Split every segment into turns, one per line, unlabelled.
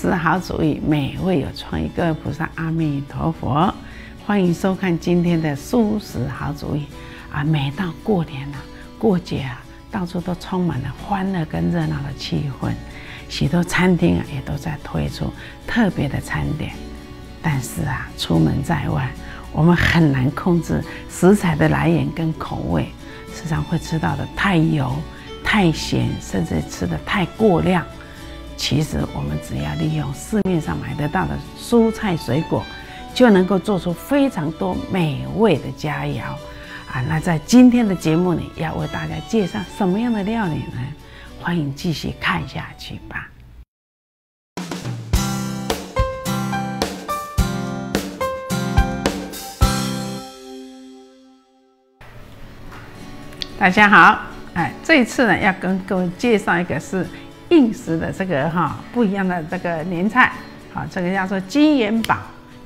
舒适好主意，
美味有创意。各位菩萨，阿弥陀佛，欢迎收看今天的素食好主意啊！每到过年啊、过节啊，到处都充满了欢乐跟热闹的气氛，许多餐厅啊也都在推出特别的餐点。但是啊，出门在外，我们很难控制食材的来源跟口味，时常会吃到的太油、太咸，甚至吃的太过量。其实我们只要利用市面上买得到的蔬菜水果，就能够做出非常多美味的佳肴啊！那在今天的节目里，要为大家介绍什么样的料理呢？欢迎继续看下去吧。大家好，哎，这一次呢，要跟各位介绍一个是。应时的这个哈不一样的这个年菜，好，这个叫做金元宝。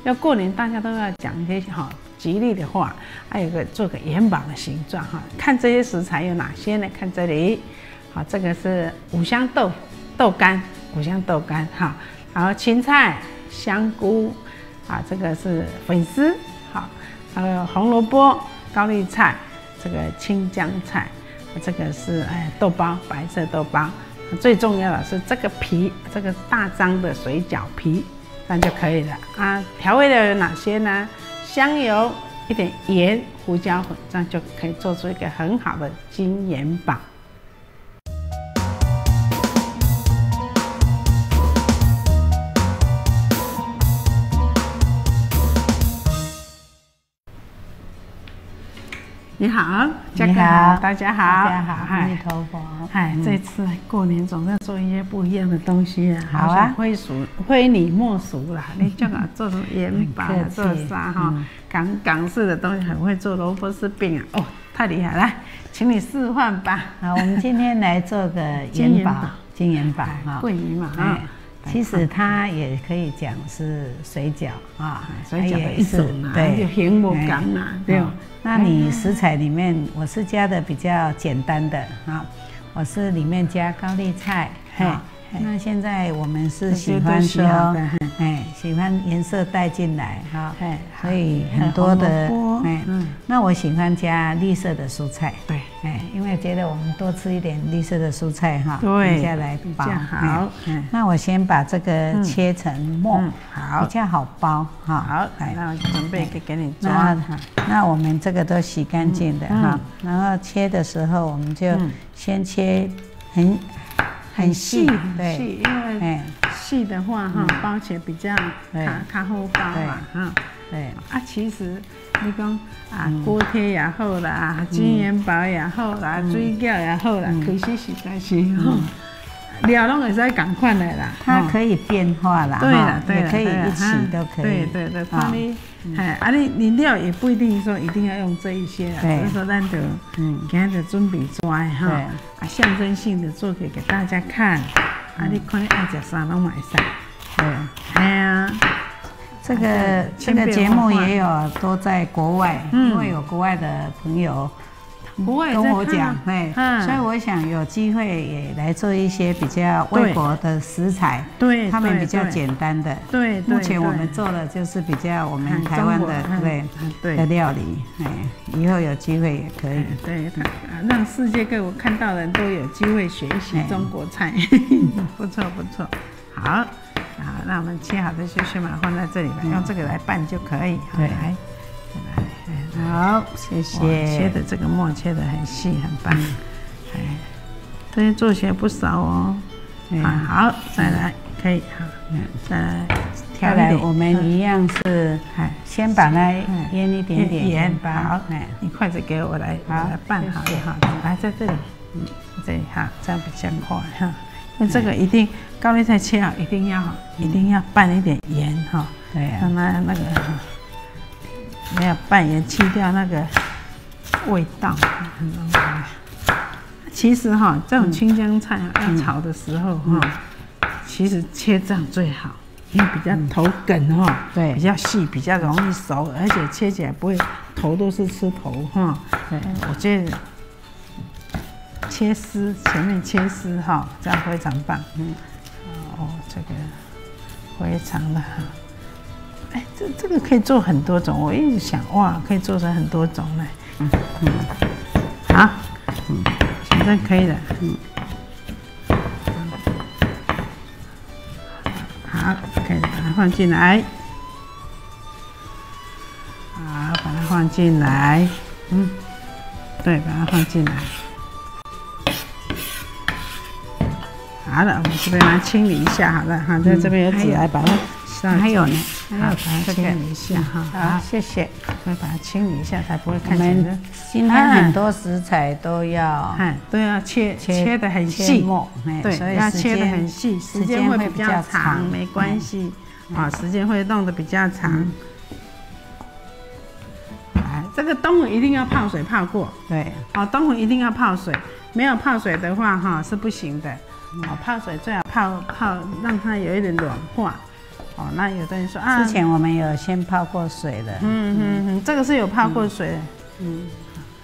要过年，大家都要讲一些哈吉利的话，还有个做个元宝的形状哈。看这些食材有哪些呢？看这里，好，这个是五香豆豆干，五香豆干哈，然后青菜、香菇，啊，这个是粉丝，好，还有红萝卜、高丽菜，这个青江菜，这个是哎豆包，白色豆包。最重要的是这个皮，这个大张的水饺皮，这样就可以了啊。调味料有哪些呢？香油，一点盐、胡椒粉，这样就可以做出一个很好的金元宝。你好，
你好，
大家好，
大家好，阿弥陀佛。
嗨，这次过年总要做一些不一样的东西啊。
好啊，
非俗非你莫属啦。你叫我做成元宝、做啥哈？港港式的东西很会做，萝卜丝饼啊，哦，太厉害！来，请你示范吧。
好，我们今天来做个 元宝，金元宝哈，
桂鱼嘛啊。
其实它也可以讲是水饺啊，
水饺的一种啊，对，形模感啊，对。
那你食材里面，我是加的比较简单的啊，我是里面加高丽菜，哈。那现在我们是喜欢说，哎，喜欢颜色带进来哈，所以很多的，哎，嗯，那我喜欢加绿色的蔬菜，
对，哎，
因为觉得我们多吃一点绿色的蔬菜哈，
对，
接下来包
好，
嗯，那我先把这个切成末，
好，
比较好包
哈，好，来，那我准备给给你抓，
那我们这个都洗干净的哈，然后切的时候我们就先切很。很细，
细，因为细的话哈，包起来比较卡卡好包嘛哈。对啊，其实你讲啊，锅贴也好啦，金元宝也好啦，水饺也好啦，其实实在是哈。料拢会使赶快来啦，
它可以变化啦，
对啦，对
了，可以一起都可以，
对对对，看你，哎，啊你你料也不一定说一定要用这一些，所以说咱就，嗯，给他就准备抓哈，啊象征性的做给给大家看，啊你看你爱吃啥拢买啥，对，哎呀，
这个这个节目也有都在国外，因为有国外的朋友。
不会
跟我讲，哎，所以我想有机会也来做一些比较外国的食材，
对，
他们比较简单的，
对，
目前我们做的就是比较我们台湾的，对，对。的料理，哎，以后有机会也可以，
对，让世界各国看到的人都有机会学习中国菜，不错不错，好，好，那我们切好的就先把它放在这里吧，用这个来拌就可以，
对，
来。
好，谢谢。
切的这个末切的很细，很棒。哎，这些做起来不少哦。啊，好，再来，可以，好，再来。
挑来，我们一样是，先把它腌一点点盐吧。
好，哎，你筷子给我来，好，来拌好就好。来，在这里，嗯，这里哈，这样比较快哈。那这个一定高丽菜切好，一定要，一定要拌一点盐哈。
对呀，
让它那个没有拌也去掉那个味道。其实哈，这种青江菜要炒的时候哈，其实切这样最好，因为比较头梗哈，
对，
比较细，比较容易熟，而且切起来不会头都是吃头哈。对，我觉得切丝前面切丝哈，这样非常棒。嗯，哦，这个非常的好。哎，这这个可以做很多种，我一直想哇，可以做成很多种呢。嗯嗯，好，嗯，现在可以了。嗯，好，可以把它放进来。好，把它放进来。嗯，对，把它放进来。好了，我们这边来清理一下。好了，哈，在这边有纸来把它上。
还有呢，
还要把它清理一下哈。
好，谢谢。
会把它清理一下，才不会看起来。
今天很多食材都要，
都要切切的很细，对，所以要切的很细，时间会比较长，没关系。啊，时间会弄得比较长。哎，这个冬粉一定要泡水泡过。
对，
哦，冬粉一定要泡水，没有泡水的话哈是不行的。哦，泡水最好泡泡，让它有一点软化。哦，那有的人说啊，
之前我们有先泡过水的，
嗯嗯嗯，这个是有泡过水。的，嗯，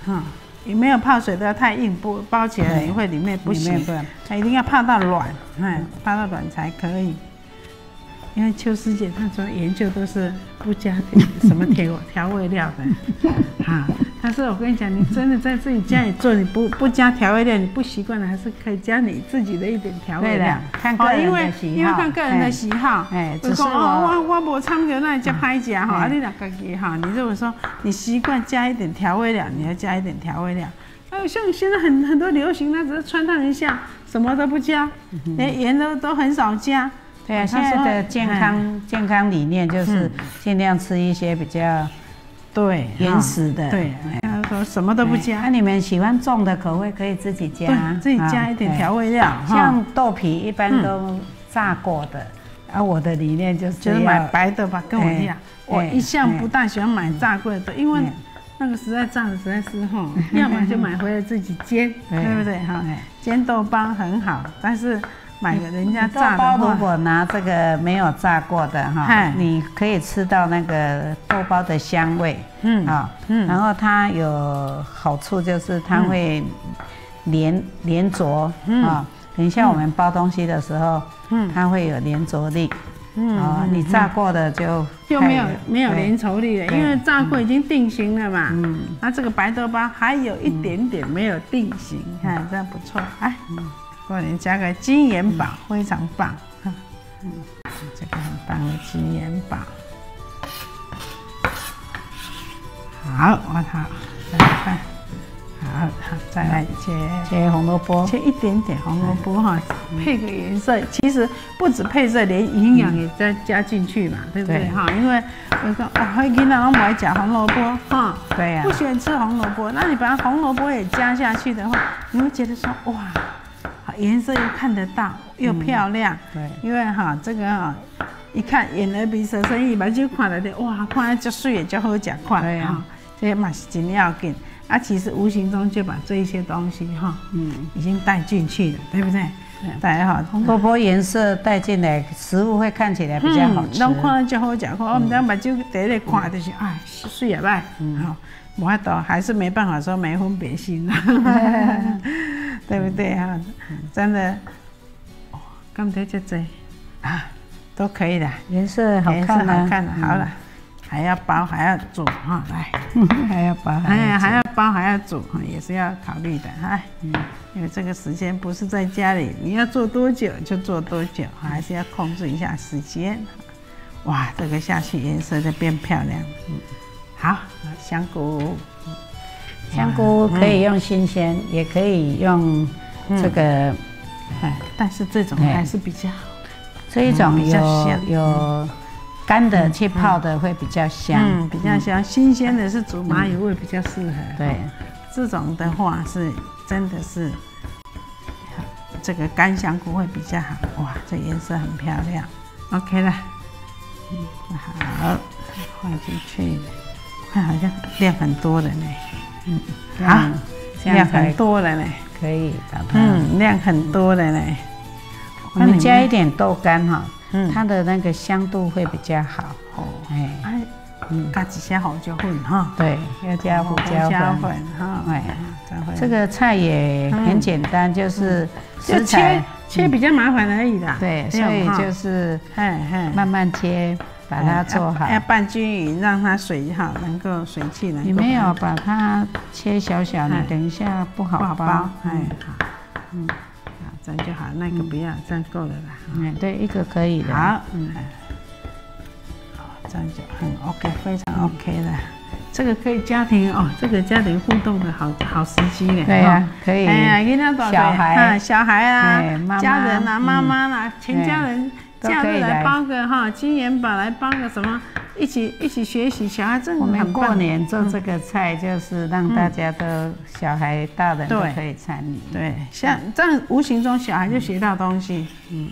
哈，也没有泡水都要太硬，不包起来会里面不行，它一定要泡到软，哎，泡到软才可以。因为邱师姐她说研究都是不加什么调 调味料的，哈。但是我跟你讲，你真的在自己家里做，你不不加调味料，你不习惯了，还是可以加你自己的一点调味料。
看个人的喜好。
因为看个人的喜好。哎，只是我我我无参考那加拍加哈，啊你两个己哈，你如果说你习惯加一点调味料，你要加一点调味料。还有像现在很很多流行，那只是穿烫一下，什么都不加，连盐都都很少加。
对啊，现在的健康健康理念就是尽量吃一些比较
对
原始的。
对，他说什么都不加。
那你们喜欢重的口味可以自己加，
自己加一点调味料。
像豆皮一般都炸过的，啊我的理念就是
就是买白的吧，跟我一样。我一向不大喜欢买炸过的，因为那个实在炸的实在是哈，要么就买回来自己煎，对不对哈？煎豆包很好，但是。买个人家炸
的豆包，如果拿这个没有炸过的哈，你可以吃到那个豆包的香味，嗯啊，嗯，然后它有好处就是它会连连着啊，等下我们包东西的时候，嗯，它会有连着力，嗯啊，你炸过的就
就没有没有粘稠力了，因为炸过已经定型了嘛，嗯，那这个白豆包还有一点点没有定型，看这样不错，哎。过年加个金元宝，非常棒哈。嗯，这个很棒的金元宝。好，我好，再来看。好好，再来切
切红萝卜，
切一点点红萝卜哈，配个颜色。其实不止配色，连营养也再加进去嘛，对不对哈？因为我说哦，会给那种买假红萝卜哈，
对呀，
不喜欢吃红萝卜，那你把红萝卜也加下去的话，你会觉得说哇。颜色又看得到，又漂亮。对，因为哈这个哈，一看眼耳鼻舌身意嘛，就看了的哇，看了就水也就好讲快。对啊，这些嘛是真要紧。啊，其实无形中就把这一些东西哈，嗯，已经带进去了，对不对？大家好，
红萝卜颜色带进来，食物会看起来比较好吃。
拢看了就好讲，我们这样把就第一看就是哎，水也歹，嗯，好，无法度，还是没办法说没分别心对不对哈？真的，刚才就这啊，都可以的，
颜色好看
好看的，好了，还要包还要煮哈，来，
还要包，
哎，还要包还要煮，也是要考虑的哈。嗯，因为这个时间不是在家里，你要做多久就做多久，还是要控制一下时间。哇，这个下去颜色就变漂亮。嗯，好，香菇。
香菇可以用新鲜，也可以用这个，
哎，但是这种还是比较好。
这一种有有干的去泡的会比较香，嗯，
比较香。新鲜的是煮麻油味比较适合。
对，
这种的话是真的是，这个干香菇会比较好。哇，这颜色很漂亮。OK 了，嗯好，放进去，看好像量很多的呢。
嗯，好，
量很多的呢，
可以把它。
嗯，量很多的呢。
我们加一点豆干哈，嗯，它的那个香度会比较好。哦，
哎。嗯，加几些胡椒粉哈，
对，要加胡椒粉。哈，哎，这个菜也很简单，就是
就切切比较麻烦而已啦。
对，所以就是慢慢切，把它做好，
要拌均匀，让它水哈能够水气能够。
你没有把它切小小的，等一下不好包。哎，好，
嗯，好，这样就好，那个不要，这样够了啦。
嗯，对，一个可以的。
好，嗯。好这样就很 OK，非常 OK 的。这个可以家庭哦，这个家庭互动的好好时机呢。
对呀，可以。哎
呀，跟他宝小孩、小孩啊，家人啊，妈妈啦，全家人假日来包个哈金元宝，来包个什么，一起一起学习。小孩真的很
过年做这个菜，就是让大家都小孩、大人都可以参与。
对，像这样无形中小孩就学到东西。嗯。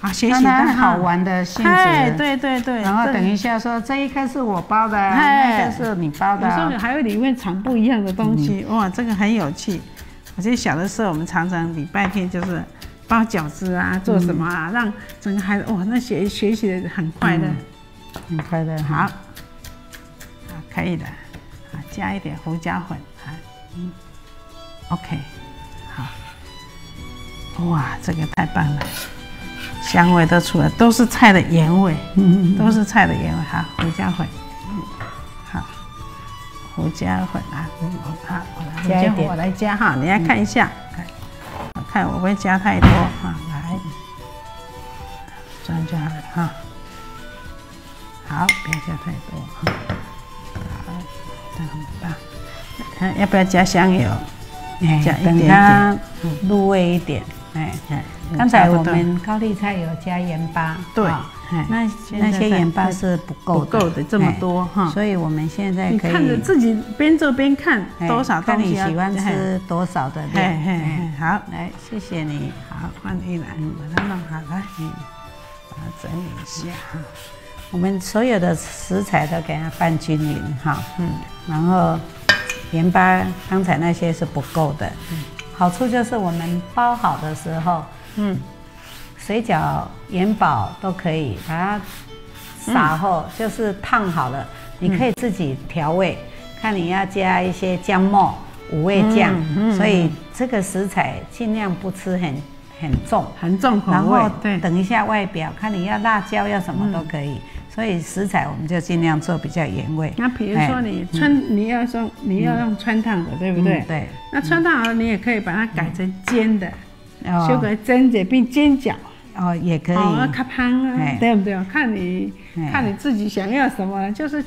啊，学习的好玩的性质，
对对对，
然后等一下说这一颗是我包的，那个是你包的，有
时候还有里面藏不一样的东西，哇，这个很有趣。我记得小的时候，我们常常礼拜天就是包饺子啊，做什么啊，让整个孩子哇，那学学习的很快乐，
很快乐。
好，好，可以的，啊，加一点胡椒粉，啊，嗯，OK，好，哇，这个太棒了。香味都出来，都是菜的原味，嗯，都是菜的原味。好，胡椒粉，嗯，好，胡椒粉啊，嗯，好，我来加我来加哈，你来看一下，看，看我不会加太多啊，来，这样就好了哈。好，不要加太多哈。好，这样很棒。看要不要加香油？
加一点点，入味一点。哎哎。刚才我们高丽菜有加盐巴，
对，
那那些盐巴是不够
不够的这么多哈，
所以我们现在可以
看着自己边做边看多少
看你喜欢吃多少的量。
好，
来谢谢你，
好换一来，把它弄好了，嗯，把它整理一下哈。
我们所有的食材都给它拌均匀哈，嗯，然后盐巴刚才那些是不够的，嗯，好处就是我们包好的时候。嗯，水饺、元宝都可以，把它撒后就是烫好了，你可以自己调味，看你要加一些姜末、五味酱，所以这个食材尽量不吃很很重，
很重口味。
然后等一下外表，看你要辣椒要什么都可以，所以食材我们就尽量做比较原味。
那比如说你穿，你要说你要用穿烫的，对不对？
对。
那穿烫了，你也可以把它改成煎的。修改蒸子并煎饺
哦，也可以。
啊，对不对？看你看你自己想要什么，就是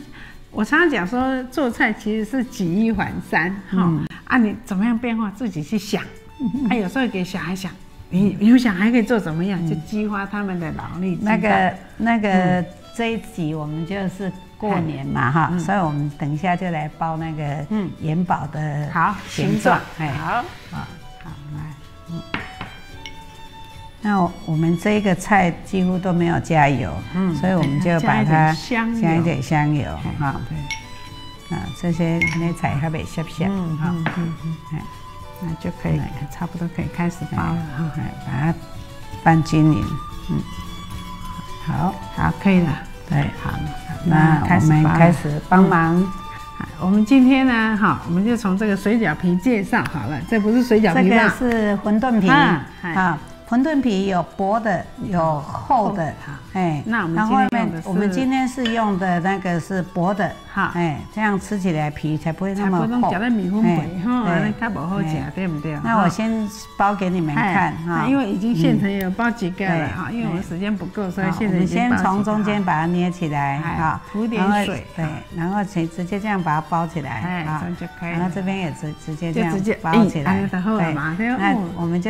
我常常讲说，做菜其实是举一反三哈。啊，你怎么样变化，自己去想。啊，有时候给小孩想，你有想还可以做怎么样，就激发他们的脑力。
那个那个这一集我们就是过年嘛哈，所以我们等一下就来包那个嗯元宝的
好
形状。
哎，好啊，
好来，嗯。那我们这个菜几乎都没有加油，嗯，所以我们就把它加一点香油，哈，对，啊，这些那菜还没香香，嗯嗯嗯
嗯，哎，那就可以，差不多可以开始包了，哈，
把它拌均匀，嗯，
好，好，可以了，
对，好，那我们开始帮忙，
我们今天呢，哈，我们就从这个水饺皮介绍好了，这不是水饺皮
这个是馄饨皮，啊。馄饨皮有薄的，有厚的，
哎，那我们今天
我们今天是用的那个是薄的，哈，哎，这样吃起来皮才不会那么厚。
夹在米粉皮，哈，那它不好吃，对不对？
那我先包给你们看哈，
因为已经现成有包几个了哈，因为我们时间不够，所以现在我们
先从中间把它捏起来，哈，
涂点水，
对，然后直直接这样把它包起来，
哎，这样就可以。
然后这边也直直接这样包起来，对，那我们就。